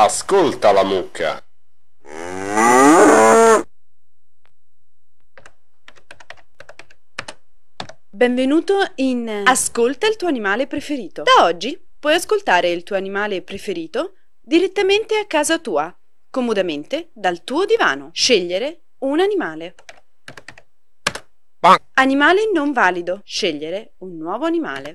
Ascolta la mucca. Benvenuto in Ascolta il tuo animale preferito. Da oggi puoi ascoltare il tuo animale preferito direttamente a casa tua, comodamente dal tuo divano. Scegliere un animale. Animale non valido. Scegliere un nuovo animale.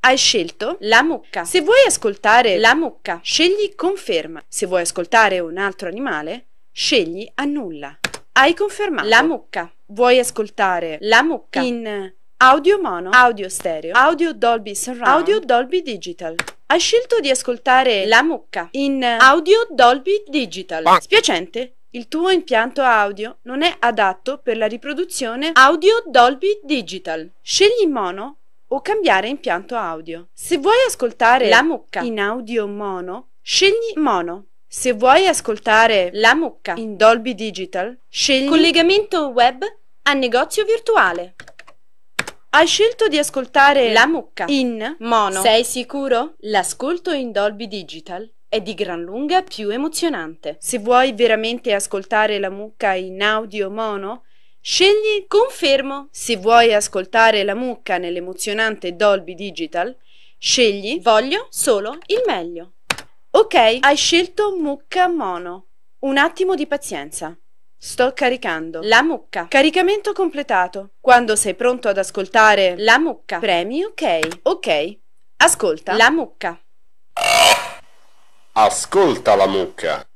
Hai scelto la mucca. Se vuoi ascoltare la mucca, scegli conferma. Se vuoi ascoltare un altro animale, scegli annulla. Hai confermato la mucca. Vuoi ascoltare la mucca in audio mono, audio stereo, audio Dolby Surround, audio Dolby Digital. Hai scelto di ascoltare la mucca in audio Dolby Digital. Spiacente? Il tuo impianto audio non è adatto per la riproduzione audio Dolby Digital. Scegli mono o cambiare impianto audio. Se vuoi ascoltare la mucca in audio mono, scegli mono. Se vuoi ascoltare la mucca in Dolby Digital, scegli collegamento web a negozio virtuale. Hai scelto di ascoltare la mucca in mono. Sei sicuro? L'ascolto in Dolby Digital è di gran lunga più emozionante. Se vuoi veramente ascoltare la mucca in audio mono, Scegli Confermo. Se vuoi ascoltare la mucca nell'emozionante Dolby Digital, scegli Voglio solo il meglio. Ok, hai scelto mucca mono. Un attimo di pazienza. Sto caricando la mucca. Caricamento completato. Quando sei pronto ad ascoltare la mucca, premi ok. Ok. Ascolta la mucca. Ascolta la mucca.